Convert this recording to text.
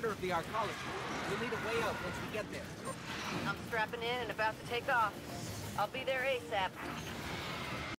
commander of the Arcology. We'll need a way out once we get there. I'm strapping in and about to take off. I'll be there ASAP.